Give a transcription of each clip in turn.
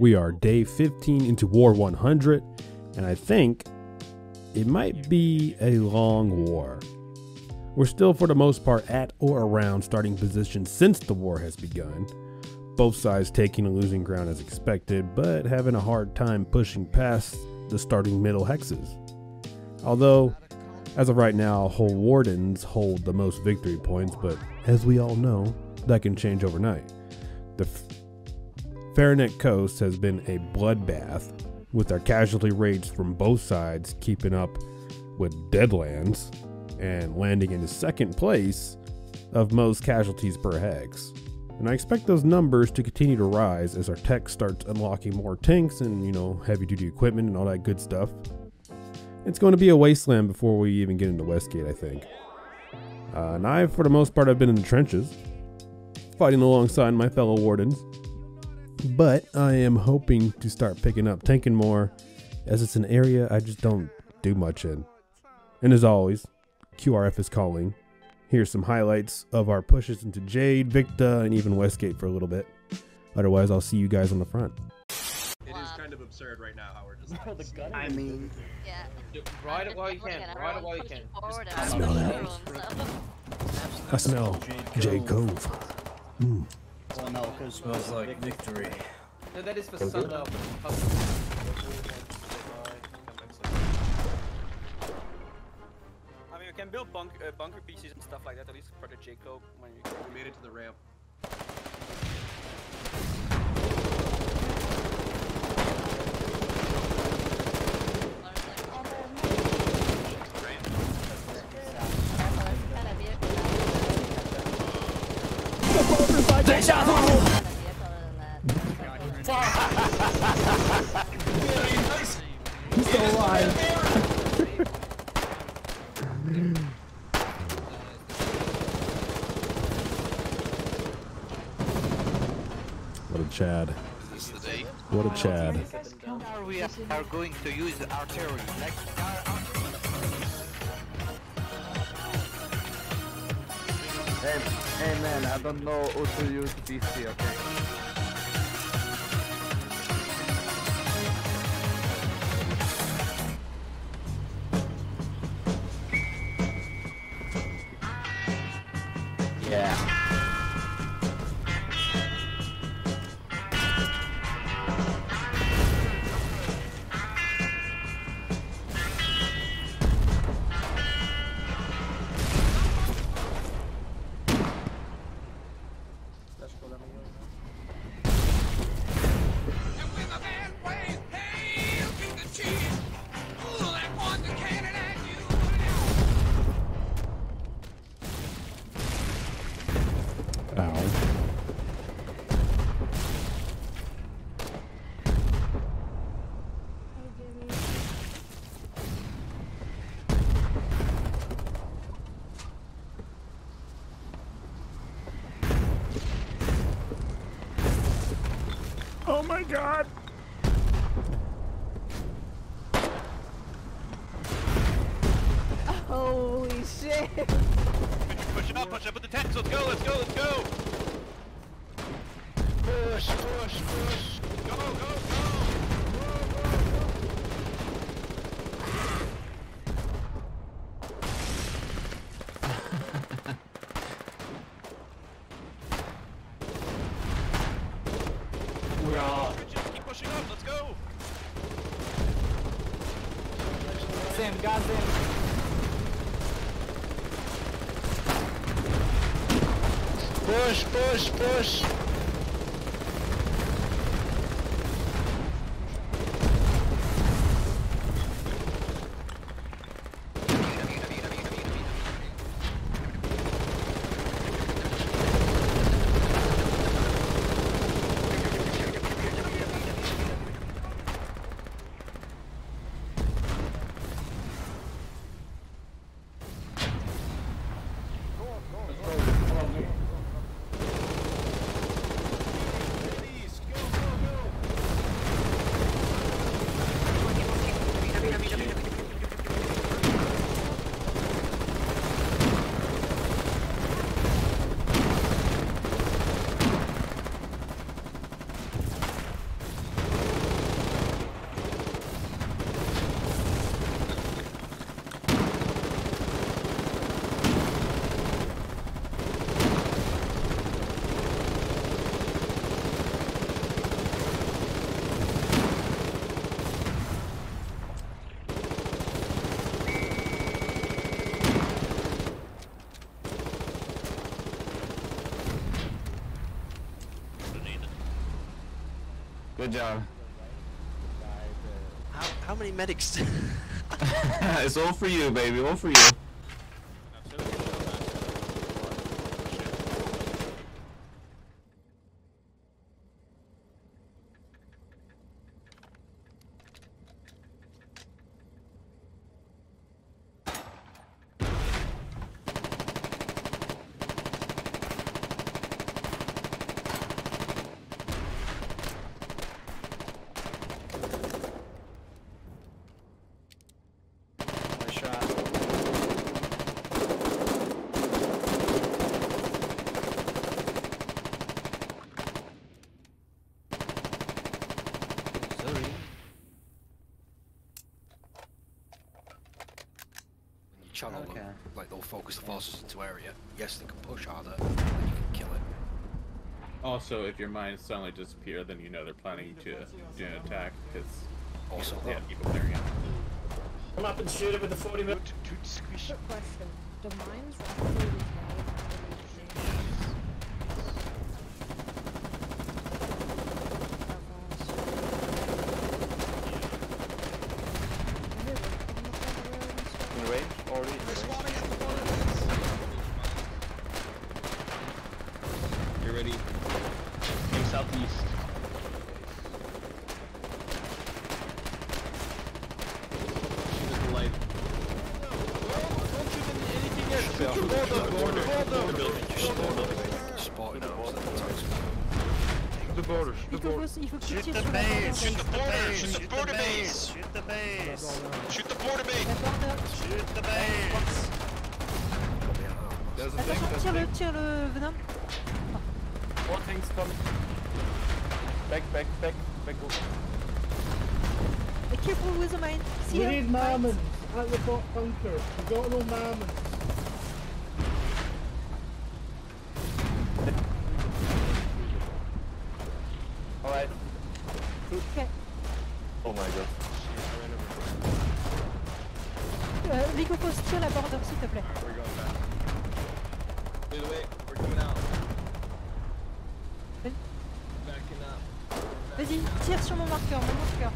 We are day 15 into War 100, and I think it might be a long war. We're still, for the most part, at or around starting position since the war has begun. Both sides taking and losing ground as expected, but having a hard time pushing past the starting middle hexes. Although, as of right now, whole wardens hold the most victory points, but as we all know, that can change overnight. The F- Coast has been a bloodbath, with our casualty rates from both sides keeping up with Deadlands and landing in the second place of most casualties per hex. And I expect those numbers to continue to rise as our tech starts unlocking more tanks and, you know, heavy duty equipment and all that good stuff. It's going to be a wasteland before we even get into Westgate, I think. Uh, and I, for the most part, have been in the trenches, fighting alongside my fellow wardens. But I am hoping to start picking up tanking more, as it's an area I just don't do much in. And as always, QRF is calling. Here's some highlights of our pushes into Jade, Victa, and even Westgate for a little bit. Otherwise, I'll see you guys on the front. It is kind of absurd right now how we're just. I mean, Yeah. Ride it while you can. at Ride it while you can. I smell everyone that. I smell Jade Cove. Mm. Well, no, because Smells like victory. No, that is for Sundown. I mean, you can build bunk uh, bunker pieces and stuff like that, at least for the Jacob when you We made it to the ramp. He's still alive. What a Chad. What a Chad. Now we are going to use artillery. Like, hey, hey man, I don't know how to use PC, okay? My god! Holy shit! push it up, push up with the tanks. Let's go, let's go, let's go. Push, push, push. Go, go, go. Sam, goddamn. Push, push, push. Good job. How, how many medics? it's all for you, baby. All for you. Channel Okay. them, like they'll focus the forces into area. Yes, they can push harder, and you can kill it. Also, if your mines suddenly disappear, then you know they're planning to do an attack because Also, they have people clearing out. Come up and shoot it with the 40 mil. Quick question. Do mines rapidly east. Shoot shoot border, border, border. The borders, the borders. Shoot the base! Shoot the borders! Shoot the border base! Shoot the base! Shoot the border base! Shoot the base! Attention, tire le, Back, back, back, back. Be careful with the mine. See We her? need Mammons at the bot bunker. We got no Mammons. cœur, cœur.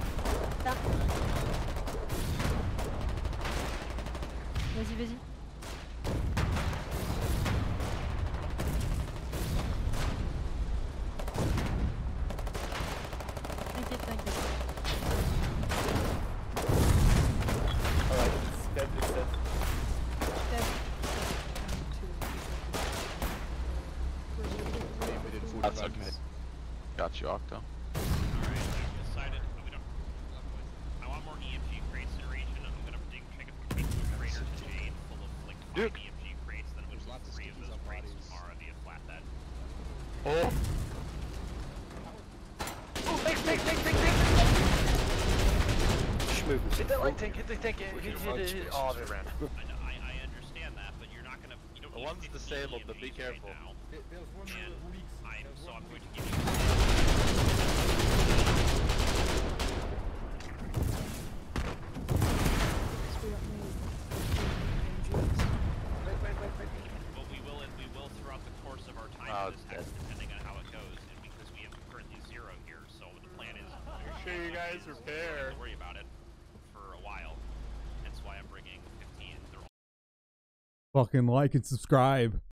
Vas-y, vas-y. Got you, Octa. Duke. EMG crates. Then we'll do three of those crates tomorrow via flatbed. Oh. Just move them to Hit that light tank, hit the tank, We hit, can hit, hit, hit. Oh, they ran. I, know, I, I understand that, but you're not gonna. You don't The one's disabled, but be careful. Right now. There's one And. I'm, so I'm going to give you. But we will, and we will throughout the course of our time Oh, in this hex, that's- depending on how it goes, and because we have currently zero here, so the plan is. sure you guys is don't have to worry about it for a while. Hence why I'm bringing 15. They're Fucking like and subscribe.